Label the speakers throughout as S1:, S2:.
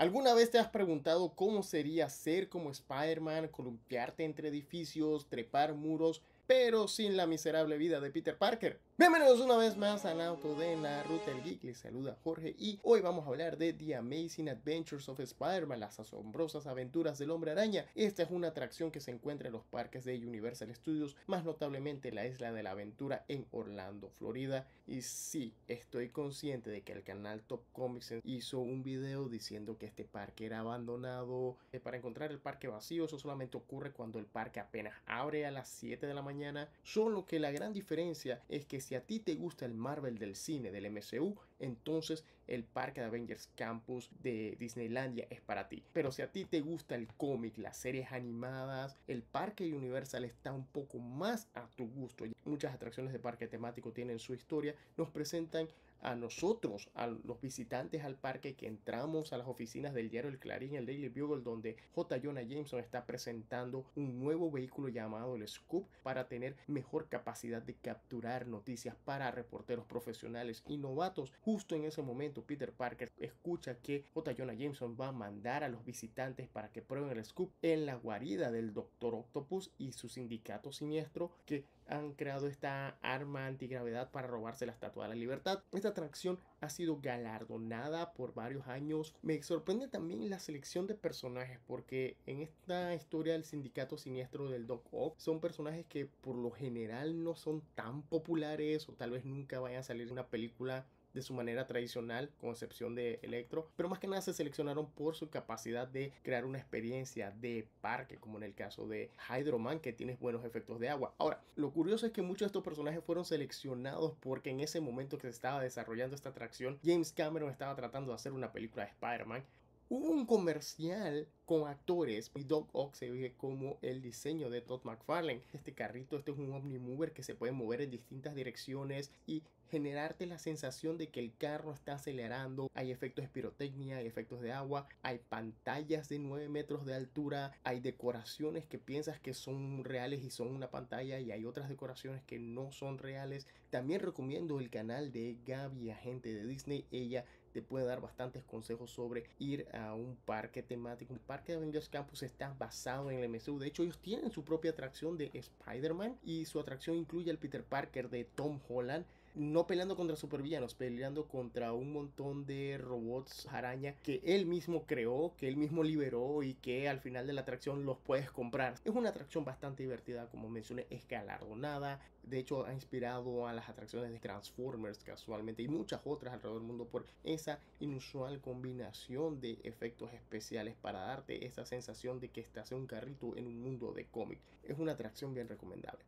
S1: ¿Alguna vez te has preguntado cómo sería ser como Spider-Man, columpiarte entre edificios, trepar muros, pero sin la miserable vida de Peter Parker? Bienvenidos una vez más al auto de la Ruta del Geek, les saluda Jorge y hoy vamos a hablar de The Amazing Adventures of Spider-Man, las asombrosas aventuras del hombre araña. Esta es una atracción que se encuentra en los parques de Universal Studios, más notablemente la isla de la aventura en Orlando, Florida. Y sí, estoy consciente de que el canal Top Comics hizo un video diciendo que este parque era abandonado. Eh, para encontrar el parque vacío, eso solamente ocurre cuando el parque apenas abre a las 7 de la mañana, solo que la gran diferencia es que si a ti te gusta el Marvel del cine, del MCU, entonces el parque de Avengers Campus de Disneylandia es para ti. Pero si a ti te gusta el cómic, las series animadas, el parque Universal está un poco más a tu gusto. Muchas atracciones de parque temático tienen su historia, nos presentan a nosotros, a los visitantes al parque que entramos a las oficinas del diario El Clarín, el Daily Bugle, donde J. Jonah Jameson está presentando un nuevo vehículo llamado el Scoop para tener mejor capacidad de capturar noticias para reporteros profesionales y novatos. Justo en ese momento, Peter Parker escucha que J. Jonah Jameson va a mandar a los visitantes para que prueben el Scoop en la guarida del Doctor Octopus y su sindicato siniestro que han creado esta arma antigravedad para robarse la Estatua de la Libertad. Esta atracción ha sido galardonada por varios años. Me sorprende también la selección de personajes porque en esta historia del sindicato siniestro del Doc Ock son personajes que por lo general no son tan populares o tal vez nunca vayan a salir en una película de su manera tradicional, con excepción de Electro, pero más que nada se seleccionaron por su capacidad de crear una experiencia de parque, como en el caso de Hydroman, que tiene buenos efectos de agua. Ahora, lo curioso es que muchos de estos personajes fueron seleccionados porque en ese momento que se estaba desarrollando esta atracción, James Cameron estaba tratando de hacer una película de Spider-Man. Hubo un comercial con actores y Doc Ock se ve como el diseño de Todd McFarlane. Este carrito, este es un Omnimover que se puede mover en distintas direcciones y generarte la sensación de que el carro está acelerando. Hay efectos de pirotecnia, hay efectos de agua, hay pantallas de 9 metros de altura, hay decoraciones que piensas que son reales y son una pantalla y hay otras decoraciones que no son reales. También recomiendo el canal de Gaby, agente de Disney. Ella te puede dar bastantes consejos sobre ir a un parque temático. Un parque de Avengers Campus está basado en el MCU. De hecho, ellos tienen su propia atracción de Spider-Man y su atracción incluye al Peter Parker de Tom Holland no peleando contra supervillanos, peleando contra un montón de robots araña que él mismo creó, que él mismo liberó y que al final de la atracción los puedes comprar. Es una atracción bastante divertida, como mencioné, es galardonada. De hecho, ha inspirado a las atracciones de Transformers casualmente y muchas otras alrededor del mundo por esa inusual combinación de efectos especiales para darte esa sensación de que estás en un carrito en un mundo de cómic. Es una atracción bien recomendable.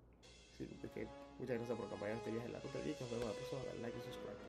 S1: Muchas gracias por acompañarnos este viaje en la ruta y nos vemos la próxima. Like y subscribe.